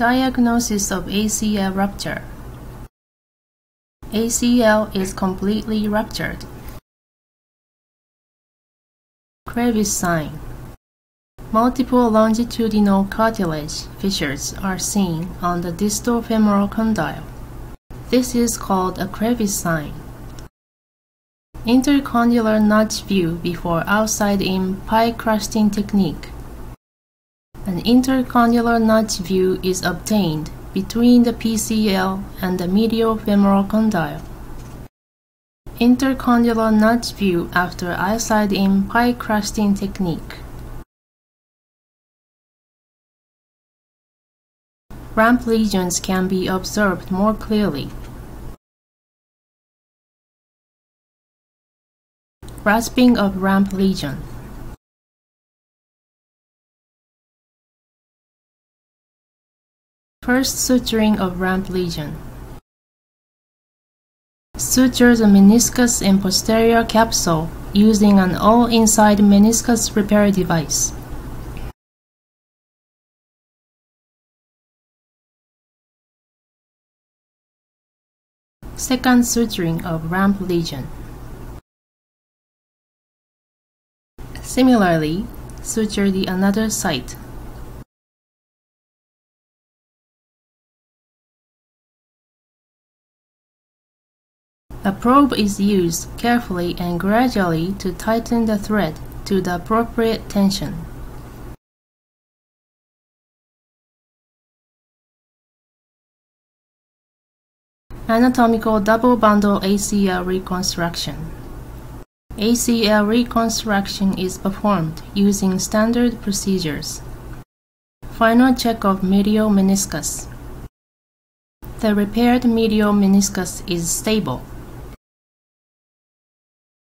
Diagnosis of ACL rupture. ACL is completely ruptured. Crevice sign. Multiple longitudinal cartilage fissures are seen on the distal femoral condyle. This is called a crevice sign. Intercondylar notch view before outside-in pie crusting technique. An intercondylar notch view is obtained between the PCL and the medial femoral condyle. Intercondylar notch view after outside-in pie crusting technique. ramp lesions can be observed more clearly. Rasping of ramp lesion. First suturing of ramp lesion. Suture the meniscus and posterior capsule using an all-inside meniscus repair device. Second suturing of ramp lesion. Similarly, suture the another site. A probe is used carefully and gradually to tighten the thread to the appropriate tension. Anatomical double bundle ACL reconstruction. ACL reconstruction is performed using standard procedures. Final check of medial meniscus. The repaired medial meniscus is stable.